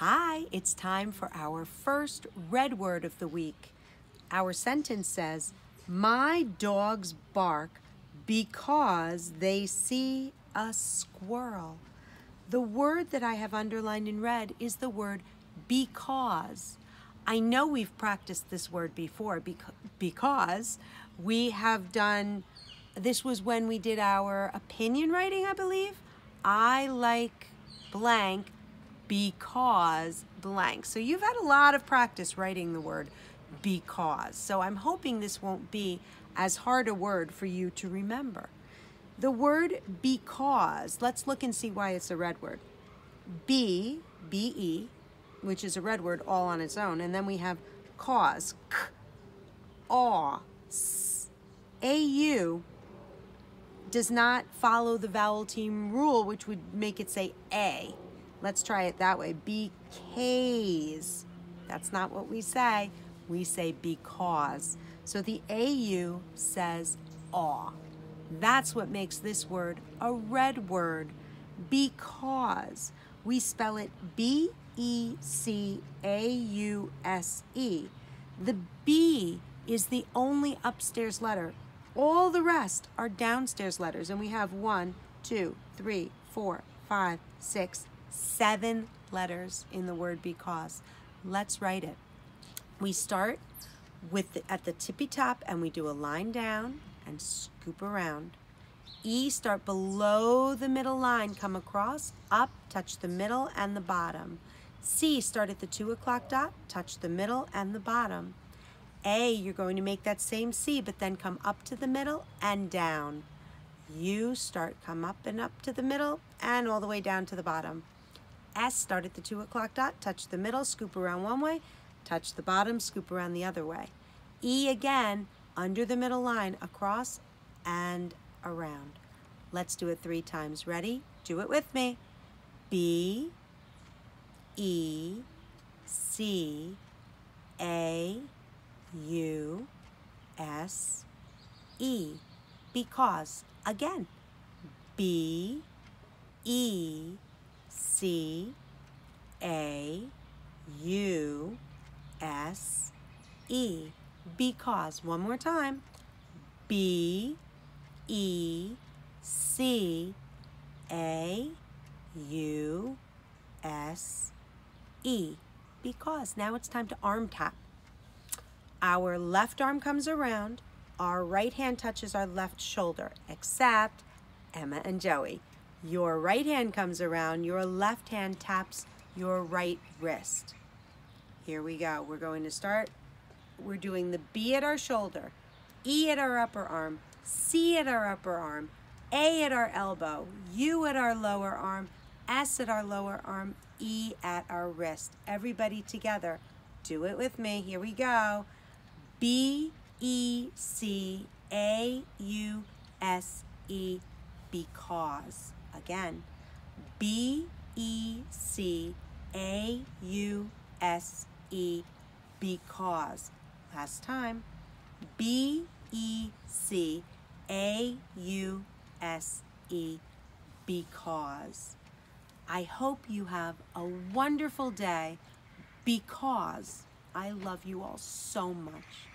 Hi, it's time for our first red word of the week. Our sentence says, My dogs bark because they see a squirrel. The word that I have underlined in red is the word because. I know we've practiced this word before because we have done, this was when we did our opinion writing, I believe. I like blank because blank. So you've had a lot of practice writing the word because. So I'm hoping this won't be as hard a word for you to remember. The word because, let's look and see why it's a red word. B, B-E, which is a red word all on its own. And then we have cause, k, aw, s, A-U does not follow the vowel team rule, which would make it say A. Let's try it that way. Because. That's not what we say. We say because. So the AU says aw. That's what makes this word a red word. Because. We spell it B E C A U S E. The B is the only upstairs letter. All the rest are downstairs letters, and we have one, two, three, four, five, six, seven letters in the word because. Let's write it. We start with the, at the tippy top and we do a line down and scoop around. E start below the middle line, come across, up, touch the middle and the bottom. C start at the two o'clock dot, touch the middle and the bottom. A, you're going to make that same C, but then come up to the middle and down. U start, come up and up to the middle and all the way down to the bottom. S, start at the two o'clock dot, touch the middle, scoop around one way, touch the bottom, scoop around the other way. E again, under the middle line, across and around. Let's do it three times. Ready? Do it with me. B, E, C, A, U, S, E. Because, again, B, E, C A U S E. Because. One more time. B E C A U S E. Because. Now it's time to arm tap. Our left arm comes around. Our right hand touches our left shoulder, except Emma and Joey. Your right hand comes around, your left hand taps your right wrist. Here we go. We're going to start. We're doing the B at our shoulder, E at our upper arm, C at our upper arm, A at our elbow, U at our lower arm, S at our lower arm, E at our wrist. Everybody together. Do it with me. Here we go. B, E, C, A, U, S, E, because. Again, B E C A U S E because. Last time. B E C A U S E because. I hope you have a wonderful day because I love you all so much.